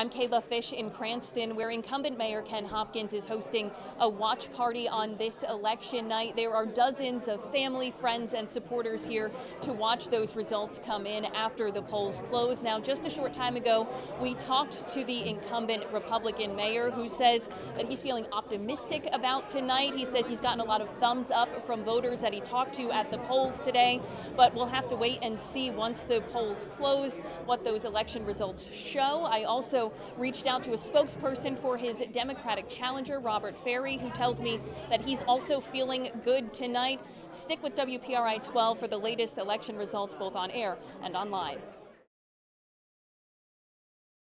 I'm Kayla Fish in Cranston, where incumbent Mayor Ken Hopkins is hosting a watch party on this election night. There are dozens of family, friends, and supporters here to watch those results come in after the polls close. Now, just a short time ago, we talked to the incumbent Republican mayor who says that he's feeling optimistic about tonight. He says he's gotten a lot of thumbs up from voters that he talked to at the polls today, but we'll have to wait and see once the polls close what those election results show. I also reached out to a spokesperson for his Democratic challenger, Robert Ferri, who tells me that he's also feeling good tonight. Stick with WPRI 12 for the latest election results both on air and online.